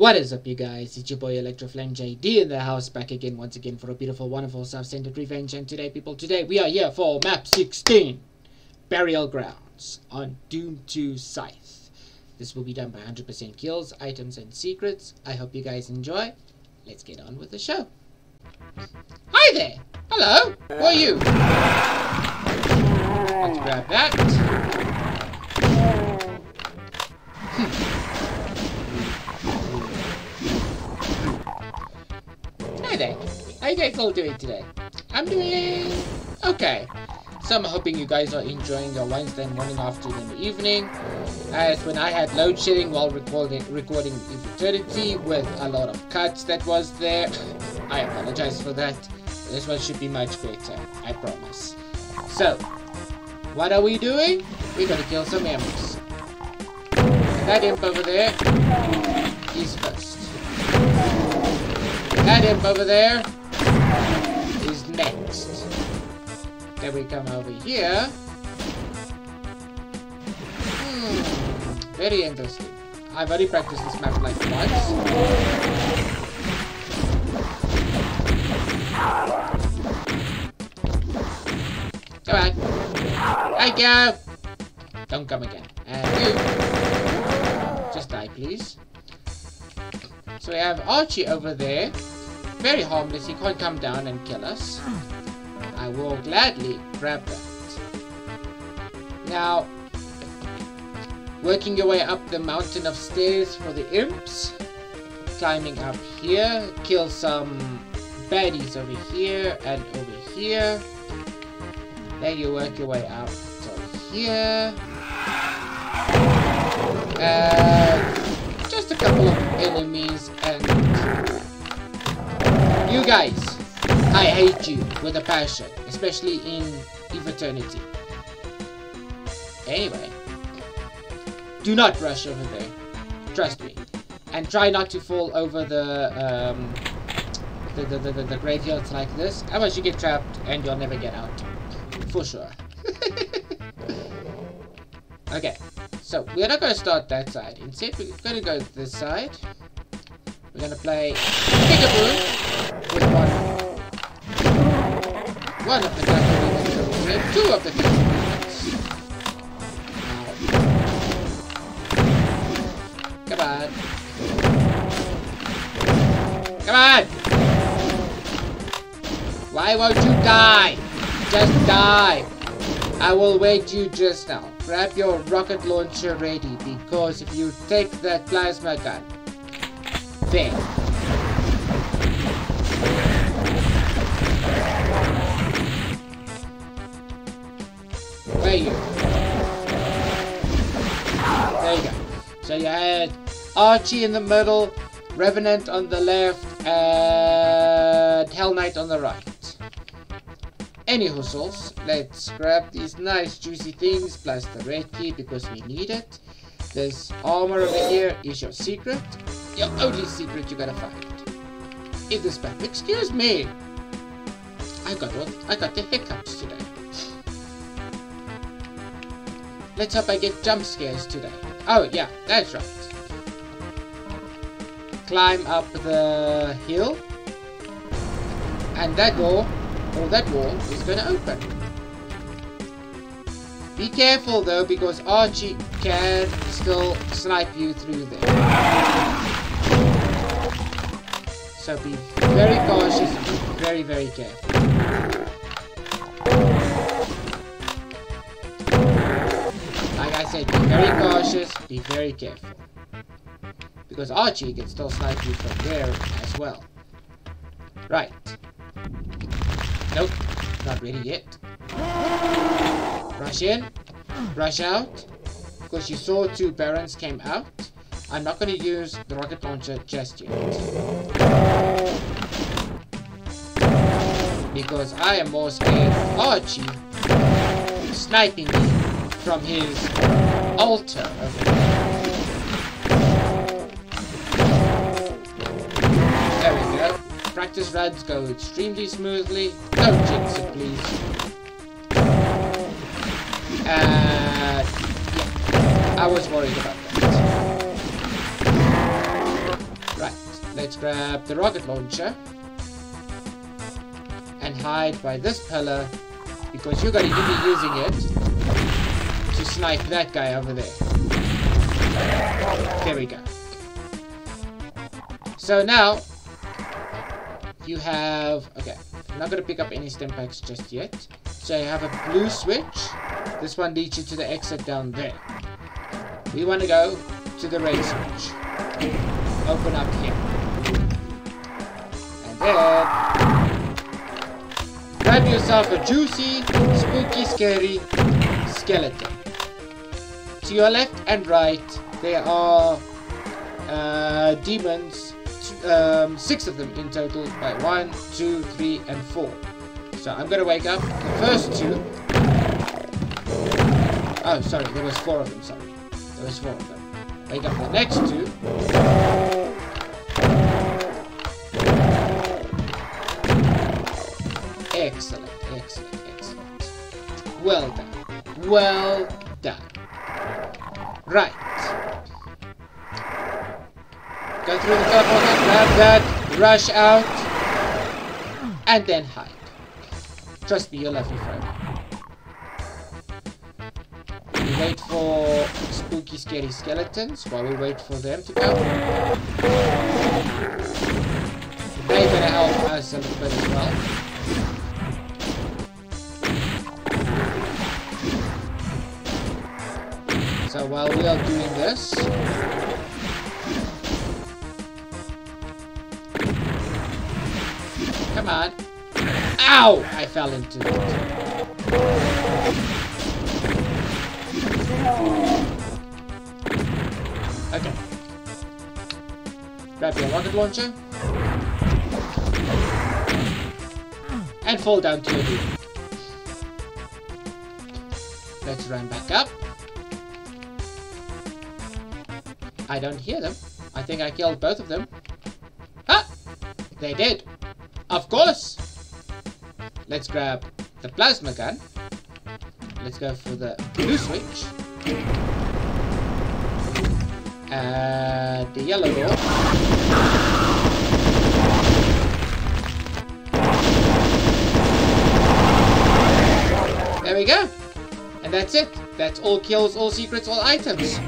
What is up, you guys? It's your boy Electroflame JD in the house, back again, once again, for a beautiful, wonderful, self-centered revenge. And today, people, today we are here for map 16, Burial Grounds, on Doom 2 Scythe. This will be done by 100% kills, items, and secrets. I hope you guys enjoy. Let's get on with the show. Hi there! Hello! Who are you? Let's grab that. Hmm. There. How you guys all doing today? I'm doing okay. So I'm hoping you guys are enjoying your Wednesday morning, afternoon, evening. As when I had load shedding while recording recording Eternity with a lot of cuts that was there. I apologize for that. This one should be much better, I promise. So, what are we doing? We're gonna kill some. And that imp over there is first. That imp over there is next. Then we come over here. Hmm, very interesting. I've already practiced this map like once. Come on. Thank you. Don't come again. And you. Just die, please. So we have Archie over there. Very harmless. He can't come down and kill us. I will gladly grab that. Now, working your way up the mountain of stairs for the imps. Climbing up here. Kill some baddies over here and over here. Then you work your way up to here. And just a couple of enemies and you guys. I hate you with a passion, especially in Eternity. Anyway, do not rush over there. Trust me, and try not to fall over the um, the, the, the, the, graveyards like this. Otherwise, you get trapped and you'll never get out, for sure. okay, so we're not going to start that side. Instead, we're going to go this side. We're going to play with one one of the Kakariko over here, two of the Kakarikos. Come on. Come on! Why won't you die? Just die! I will wait you just now. Grab your rocket launcher ready, because if you take that plasma gun, there. You? There you go. So you had Archie in the middle, Revenant on the left, and Hell Knight on the right. Any hustles, let's grab these nice juicy things plus the red key because we need it. This armor over here is your secret. Your only secret you gotta find. In this map. Excuse me. I got one. I got the hiccups today. Let's hope I get jump scares today. Oh, yeah, that's right. Climb up the hill. And that door, or that wall, is going to open. Be careful though, because Archie can still snipe you through there. So be very cautious be very, very careful. Like I said, be very cautious, be very careful. Because Archie can still snipe you from there as well. Right. Nope, not ready yet. Rush in, rush out. Because you saw two barons came out. I'm not going to use the rocket launcher just yet. Because I am more scared of Archie sniping me from his altar there. We go. Practice runs go extremely smoothly. Don't jinx it, please. Uh, yeah, I was worried about that. Right. Let's grab the rocket launcher and hide by this pillar because you're going to be using it snipe that guy over there. There we go. So now you have okay. I'm not gonna pick up any Stimpaks just yet. So you have a blue switch. This one leads you to the exit down there. We want to go to the red switch. Open up here. And then grab yourself a juicy, spooky, scary skeleton. To your left and right, there are uh, demons, um, six of them in total, by one, two, three, and four. So I'm gonna wake up the first two. Oh, sorry, there was four of them, sorry. There was four of them. Wake up the next two. Excellent, excellent, excellent. Well done. Well done. Right. Go through the teleporter, grab that, rush out, and then hide. Trust me, you'll me forever. We wait for spooky, scary skeletons while we wait for them to come. They're gonna help us a little bit as well. So while we are doing this, come on. Ow! I fell into it. Okay. Grab your rocket launcher. And fall down to your knee. Let's run back up. I don't hear them. I think I killed both of them. Ah! They did. Of course! Let's grab the plasma gun. Let's go for the blue switch. And the yellow door. There we go. And that's it. That's all kills, all secrets, all items.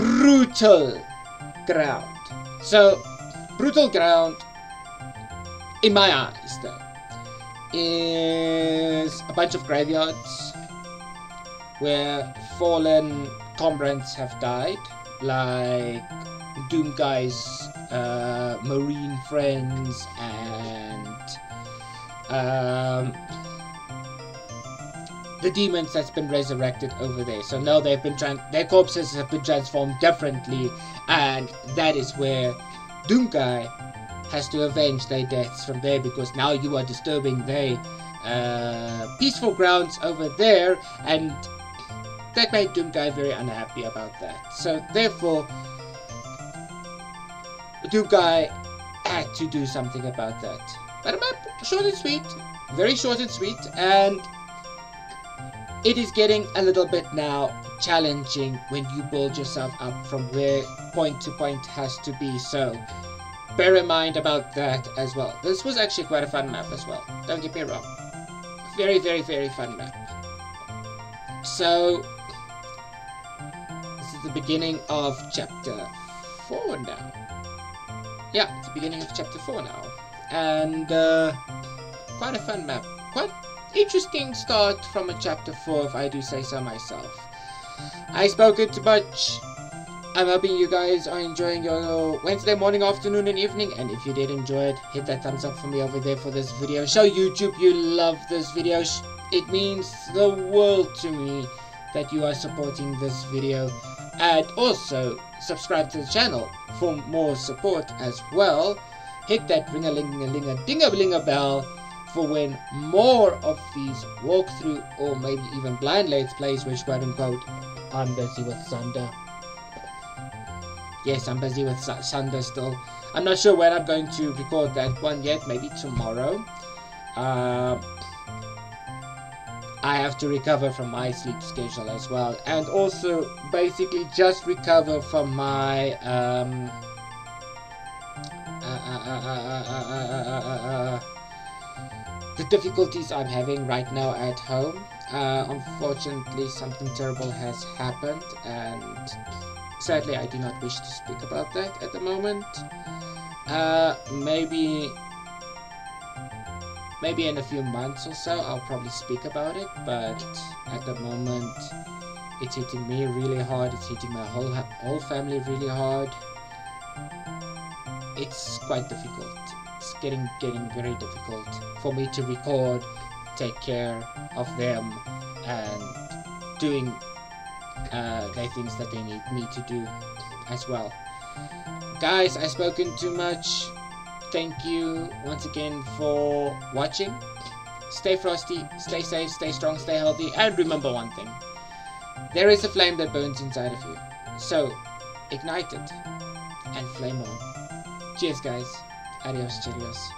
Burial ground. So, Burial ground, in my eyes though, is a bunch of graveyards where fallen comrades have died, like Doom Guy's uh, marine friends and um, the demons that's been resurrected over there. So now they've been their corpses have been transformed differently, and that is where Doomguy has to avenge their deaths from there because now you are disturbing their uh, peaceful grounds over there, and that made Doomguy very unhappy about that. So therefore, Doomguy had to do something about that. But a map, short and sweet, very short and sweet, and it is getting a little bit now challenging when you build yourself up from where point to point has to be. So bear in mind about that as well. This was actually quite a fun map as well. Don't get me wrong. Very, very, very fun map. So this is the beginning of chapter four now. Yeah, it's the beginning of chapter four now, and uh, quite a fun map. Quite interesting start from a chapter 4 if I do say so myself. I spoke it too much. I'm hoping you guys are enjoying your Wednesday morning, afternoon and evening and if you did enjoy it, hit that thumbs up for me over there for this video. Show YouTube you love this video. It means the world to me that you are supporting this video and also subscribe to the channel for more support as well. Hit that ring-a-ling-a-ling-a-ding-a-bling-a bell for when more of these walkthrough or maybe even blind let's plays, which quote unquote, I'm busy with Sunder. Yes, I'm busy with Su Sunder still. I'm not sure when I'm going to record that one yet, maybe tomorrow. Uh, I have to recover from my sleep schedule as well, and also basically just recover from my um, the difficulties I'm having right now at home. Uh, unfortunately, something terrible has happened, and sadly, I do not wish to speak about that at the moment. Uh, maybe, maybe in a few months or so, I'll probably speak about it. But at the moment, it's hitting me really hard. It's hitting my whole whole family really hard. It's quite difficult. It's getting getting very difficult for me to record, take care of them, and doing uh, the things that they need me to do as well. Guys, I've spoken too much. Thank you once again for watching. Stay frosty, stay safe, stay strong, stay healthy, and remember one thing. There is a flame that burns inside of you. So, ignite it and flame on. Cheers, guys. Adios, cheerios.